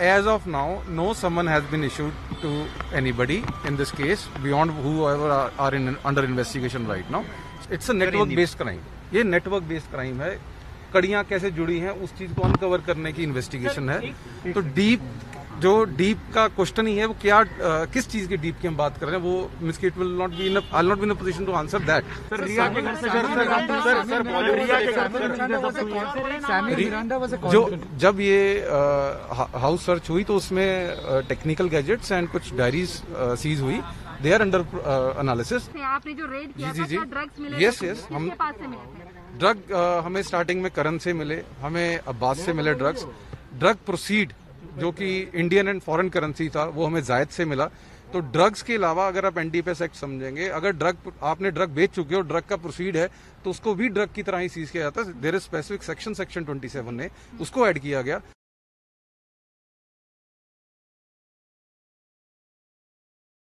As of now no summon has been issued to anybody in this case beyond are under investigation right now it's network based crime ये network based crime है। कड़ियाँ कैसे जुड़ी हैं उस चीज़ को uncover करने की इन्वेस्टिगेशन है। तो डीप जो डीप का क्वेश्चन ही है वो क्या किस चीज़ की डीप की हम बात कर रहे हैं वो miss it will not be in I not be in position to answer that sir Rhea के घर से sir sir sir sir Bollywood Rhea के घर से हैं जो जब ये हाउस सर्च हुई तो उसमें टेक्निकल गैजेट्स एंड कुछ डायरीज सीज हुई। दे आर अंडर एनालिसिस आपने जो रेड किया जी, था जी। ड्रग्स मिले? Yes, किसके हम- पास से मिले? थे ड्रग हमें स्टार्टिंग में करण से मिले हमें अब्बास से मिले ड्रग्स ड्रग प्रोसीड जो कि इंडियन एंड फॉरेन करेंसी था, वो हमें जायद से मिला। तो ड्रग्स के अलावा अगर आप एनडीपीएस एक्ट समझेंगे, अगर ड्रग आपने ड्रग बेच चुके हो ड्रग का प्रोसीड है तो उसको भी ड्रग की तरह ही सीज किया जाता है। There is specific section section 27 ने उसको एड किया गया।